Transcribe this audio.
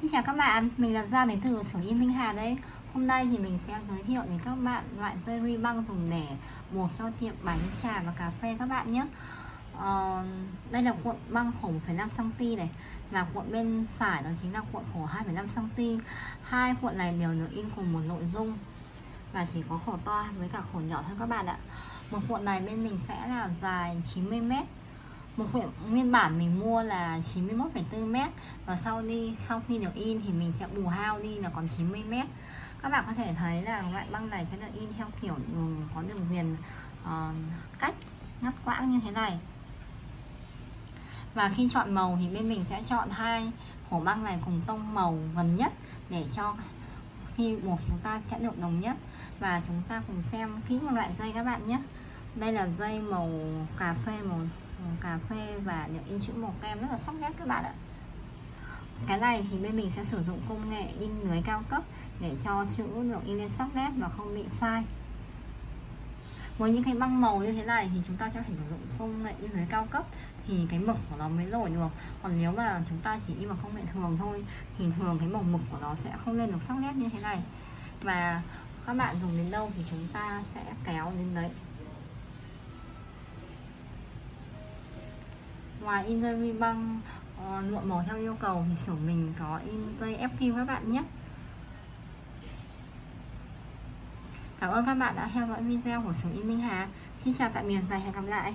Xin chào các bạn, mình là Giang đến từ sở yên Minh Hà đây. Hôm nay thì mình sẽ giới thiệu đến các bạn loại dây ri băng dùng để buộc cho tiệm bánh, trà và cà phê các bạn nhé. Ờ, Đây là cuộn băng khổ 1,5cm này Và cuộn bên phải đó chính là cuộn khổ 2,5cm Hai cuộn này đều được in cùng một nội dung Và chỉ có khổ to với cả khổ nhỏ thôi các bạn ạ. Một cuộn này bên mình sẽ là dài 90m một khoảng nguyên bản mình mua là 91,4m và sau đi sau khi được in thì mình sẽ bù hao đi là còn 90m. các bạn có thể thấy là loại băng này sẽ được in theo kiểu đường có đường viền uh, cách ngắt quãng như thế này. Và khi chọn màu thì bên mình sẽ chọn hai hổ băng này cùng tông màu gần nhất để cho khi buộc chúng ta sẽ được đồng nhất. Và chúng ta cùng xem kỹ một loại dây các bạn nhé. Đây là dây màu cà phê màu Ừ, cà phê và những in chữ màu kem rất là sắc nét các bạn ạ. Cái này thì bên mình sẽ sử dụng công nghệ in lưới cao cấp để cho chữ được in lên sắc nét và không bị phai với những cái băng màu như thế này thì chúng ta sẽ phải sử dụng công nghệ in lưới cao cấp thì cái mực của nó mới nổi được. Còn nếu mà chúng ta chỉ in bằng công nghệ thường thôi thì thường cái màu mực của nó sẽ không lên được sắc nét như thế này. Và các bạn dùng đến đâu thì chúng ta sẽ kéo đến đấy. Ngoài in dây băng ờ, nhuộm màu theo yêu cầu thì sổ mình có in dây ép kim các bạn nhé. Cảm ơn các bạn đã theo dõi video của sổ in Minh Hà. Xin chào tạm biệt và hẹn gặp lại.